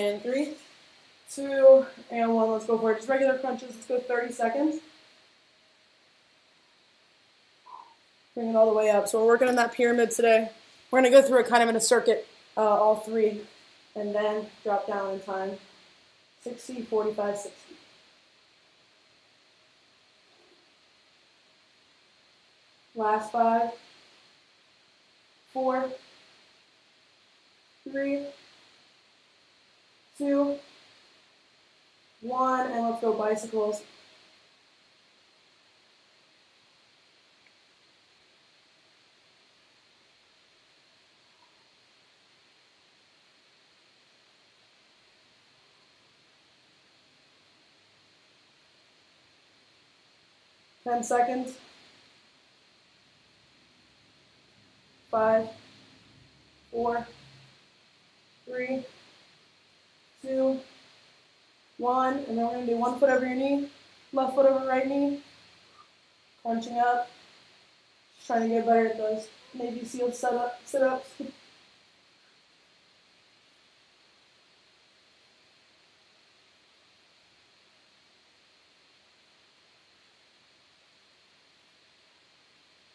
And three, two, and one. Let's go for it. Just regular crunches. Let's go 30 seconds. Bring it all the way up. So we're working on that pyramid today. We're going to go through it kind of in a circuit, uh, all three, and then drop down in time. 60, 45, 60. Last five, four, three, two, one, and let's go bicycles. Ten seconds. Five, four, three, two, one, and then we're to do one foot over your knee, left foot over right knee, crunching up, just trying to get better at those Navy SEAL sit up, sit ups.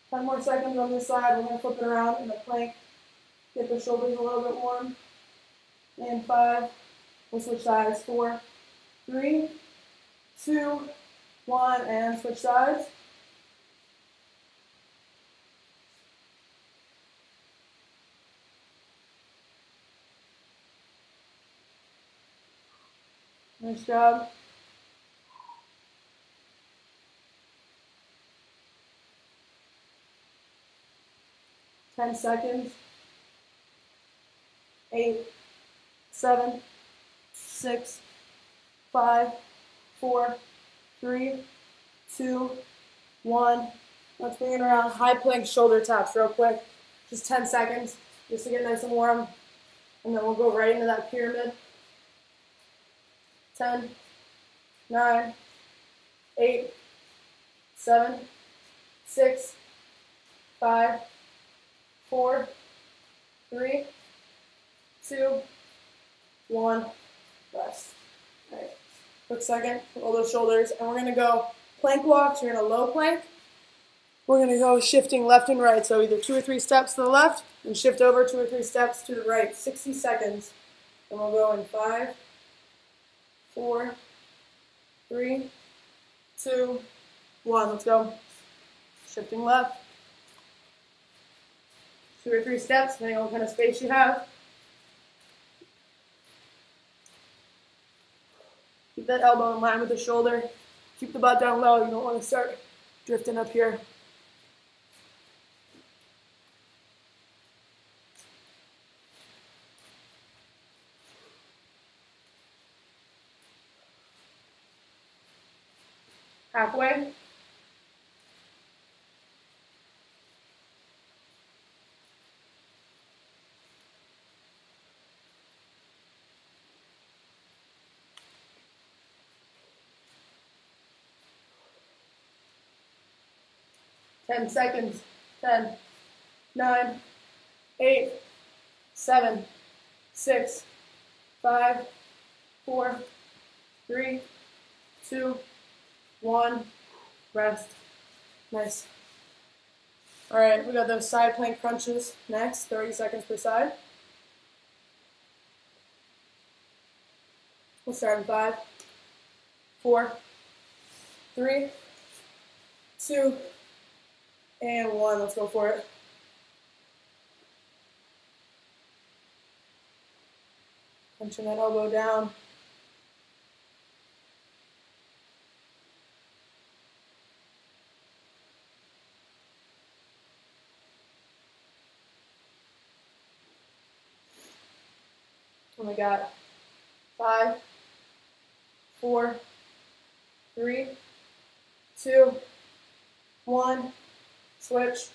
Ten more seconds on this side. We're to flip it around in the plank. Get the shoulders a little bit warm. And five. We'll switch sides. Four, three, two, one, and switch sides. Nice job. Ten seconds. Eight, seven, six, five, four, three, two, one. Let's bring it around. High plank shoulder taps real quick. Just 10 seconds just to get nice and warm. And then we'll go right into that pyramid. 10, 9, 8, 7, 6, 5, 4, 3, 2, 1, rest. All right, quick second, roll those shoulders, and we're gonna go plank walks, we're gonna low plank. We're gonna go shifting left and right, so either two or three steps to the left, and shift over two or three steps to the right, 60 seconds. And we'll go in five, four, three, two, one. Let's go. Shifting left. Two or three steps, depending on what kind of space you have. Keep that elbow in line with the shoulder. Keep the butt down low. You don't want to start drifting up here. Halfway. Ten seconds. Ten, nine, eight, seven, six, five, four, three, two, one. Rest. Nice. All right, we got those side plank crunches next, 30 seconds per side. We'll start in five, four, three, two, and one. Let's go for it. Punching that elbow down. And we got five, four, three, two, one. Switch.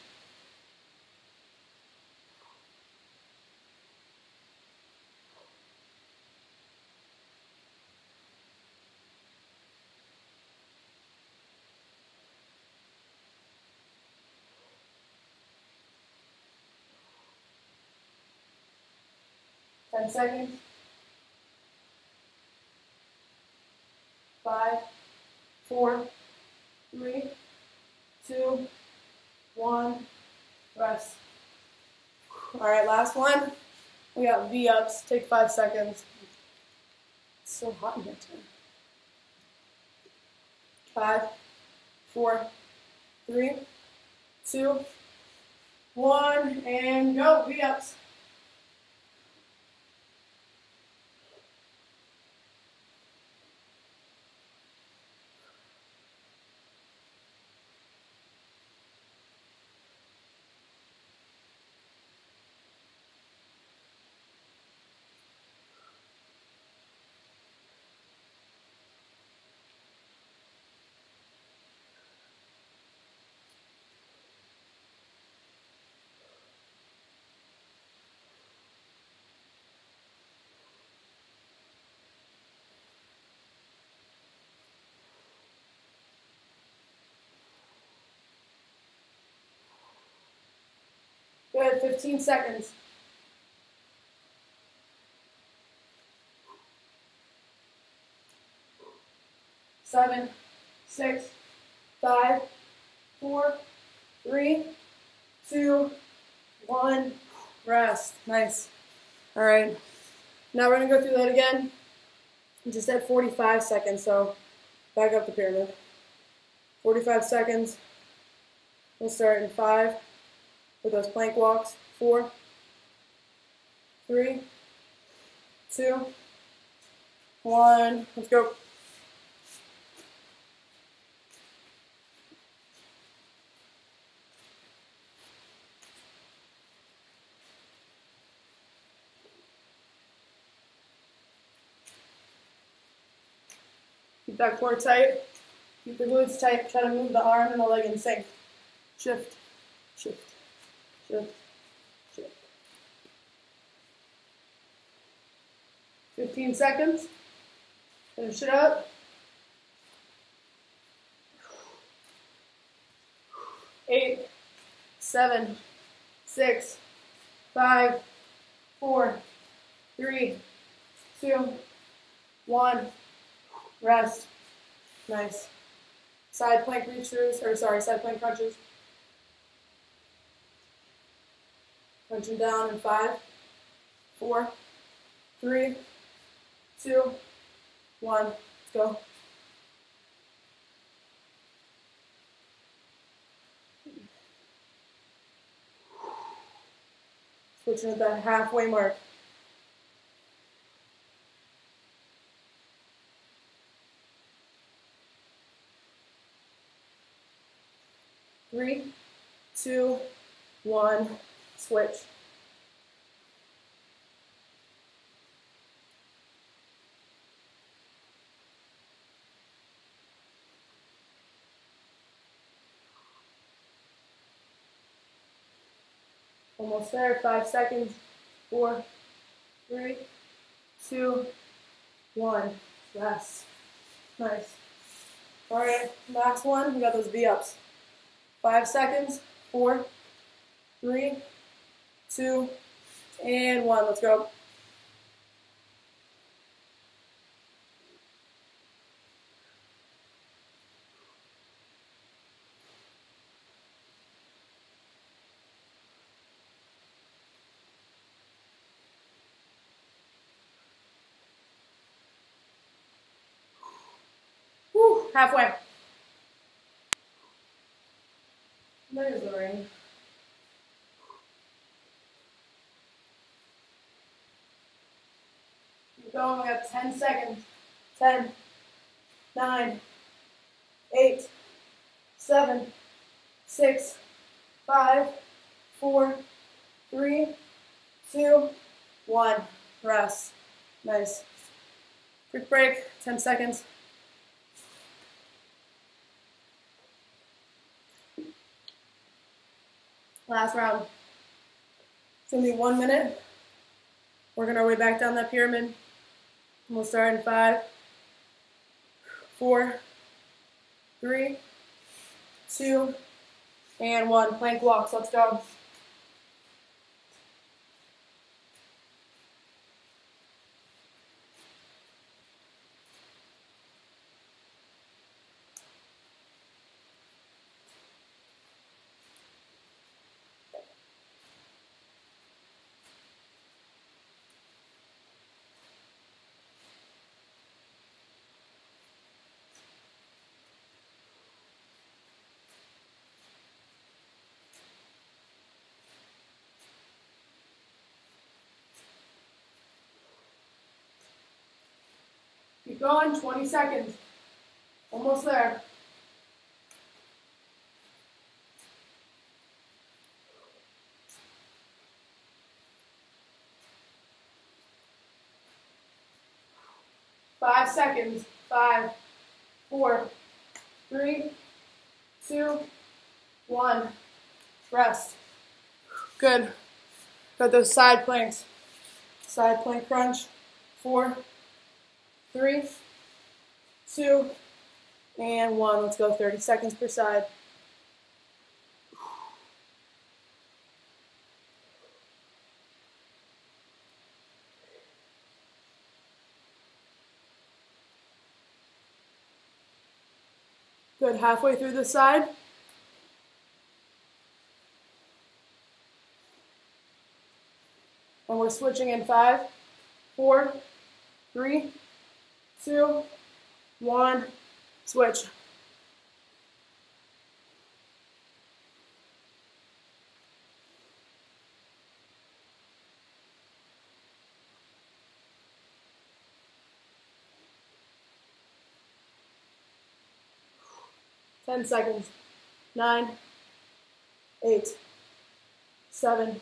Ten seconds. five, four, three, two, one, rest. All right, last one. We got V-ups, take five seconds. It's so hot in here too. Five, four, three, two, one, and go, V-ups. Good, 15 seconds. Seven, six, five, four, three, two, one. Rest. Nice. All right. Now we're going to go through that again. Just at 45 seconds, so back up the pyramid. 45 seconds. We'll start in five, with those plank walks. Four, three, two, one. Let's go. Keep that core tight. Keep the glutes tight. Try to move the arm and the leg in sync. Shift, shift. Shift, shift. 15 seconds. Finish it up. Eight, seven, six, five, four, three, two, one. Rest. Nice. Side plank reach throughs, or sorry, side plank crunches. Crunching down in five, four, three, two, one. Go. Switching at that halfway mark. Three, two, one switch. Almost there, five seconds, four, three, two, one. Yes, nice. All right, last one, we got those V-ups. Five seconds, four, three, two, and one. Let's go. Halfway. There's the ring. going. We got 10 seconds. 10, 9, 8, 7, 6, 5, 4, 3, 2, 1. Rest. Nice. Quick break, 10 seconds. Last round. It's to be one minute. Working our way back down that pyramid. We'll start in five, four, three, two, and one. Plank walks. Let's go. Keep going, 20 seconds. Almost there. Five seconds. Five, four, three, two, one. Rest. Good. Got those side planks. Side plank crunch. Four, three, two, and one. Let's go 30 seconds per side. Good, halfway through the side. And we're switching in five, four, three, two, one, switch. Ten seconds. Nine, eight, seven,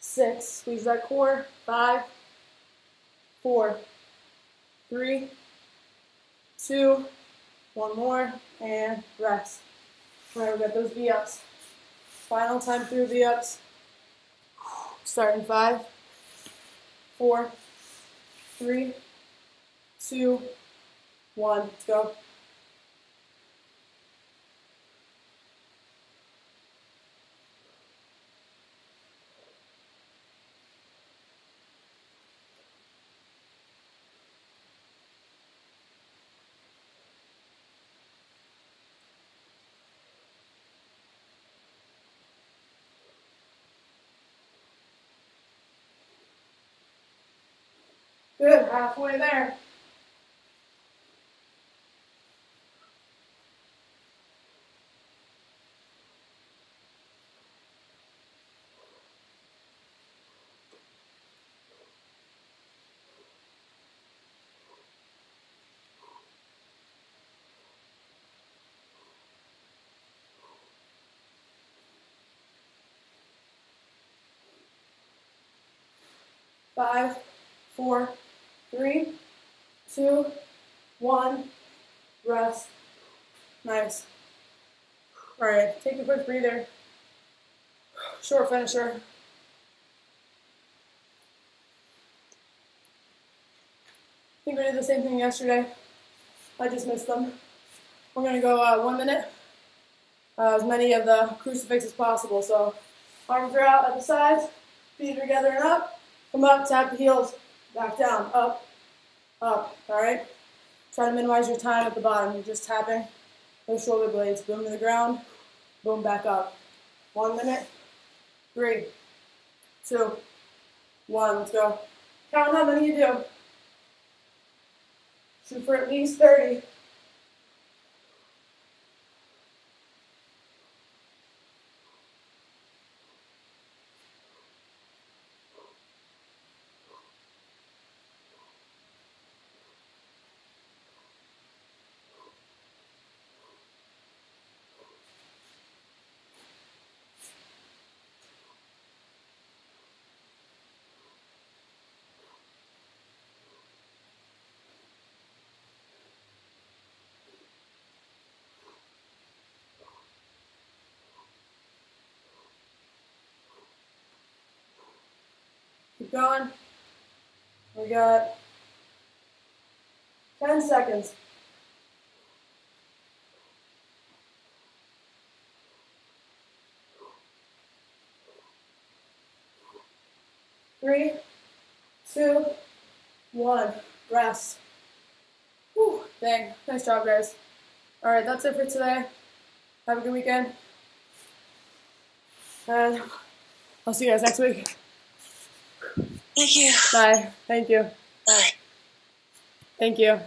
six. Squeeze that core. Five, four, three, two, one more, and rest. Right, we got those V-ups. Final time through V-ups. Starting five, four, three, two, one. Go. Good, halfway there. Five, four, three, two, one, rest. Nice. All right, take a quick breather. Short finisher. I think we did the same thing yesterday. I just missed them. We're gonna go uh, one minute, uh, as many of the crucifix as possible. So arms are out at the sides, feet are together and up. Come up, tap the heels, back down, up, up, all right? Try to minimize your time at the bottom. You're just tapping those shoulder blades. Boom to the ground, boom back up. One minute, three, two, one. Let's go. Count how many you do. Shoot for at least 30. Going. We got 10 seconds. Three, two, one. Rest. Whew, dang. Nice job, guys. All right, that's it for today. Have a good weekend. And I'll see you guys next week. Thank you. Bye. Thank you. Bye. Thank you.